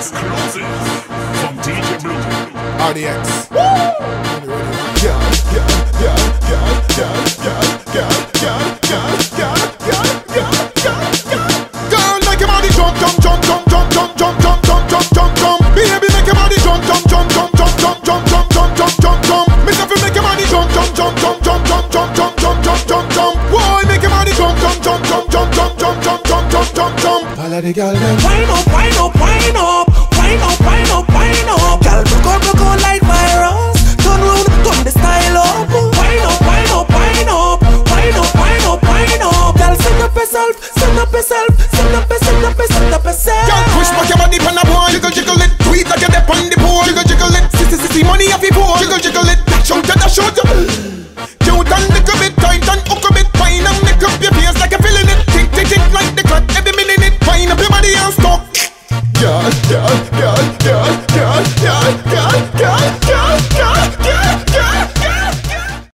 From DJ RDX. All of the up, wine up, wine up. stand up yourself,